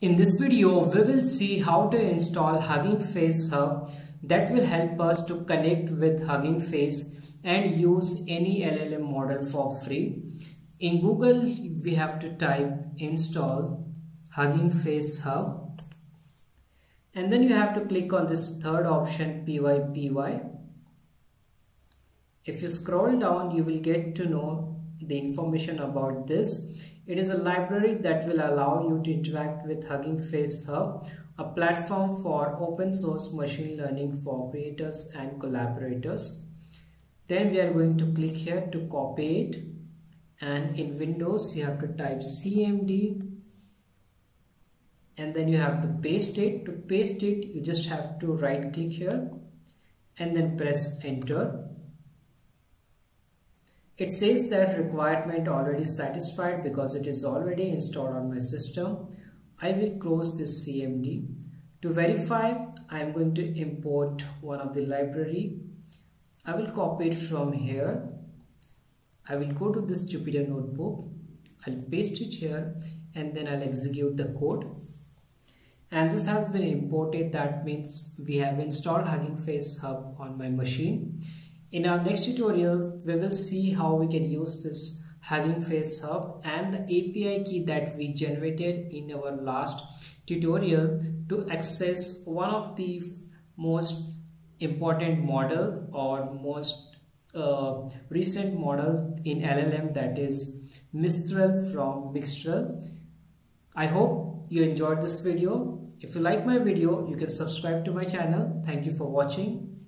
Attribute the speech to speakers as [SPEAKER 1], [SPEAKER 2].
[SPEAKER 1] In this video, we will see how to install Hugging Face Hub that will help us to connect with Hugging Face and use any LLM model for free. In Google, we have to type install Hugging Face Hub and then you have to click on this third option PyPI. If you scroll down, you will get to know the information about this it is a library that will allow you to interact with Hugging Face Hub, a platform for open source machine learning for creators and collaborators. Then we are going to click here to copy it and in Windows you have to type CMD and then you have to paste it. To paste it you just have to right click here and then press enter it says that requirement already satisfied because it is already installed on my system. I will close this CMD. To verify, I am going to import one of the library. I will copy it from here. I will go to this Jupyter notebook. I'll paste it here and then I'll execute the code. And this has been imported. That means we have installed Hugging Face Hub on my machine. In our next tutorial, we will see how we can use this Hugging Face Hub and the API key that we generated in our last tutorial to access one of the most important model or most uh, recent model in LLM that is Mistral from Mixtral. I hope you enjoyed this video. If you like my video, you can subscribe to my channel. Thank you for watching.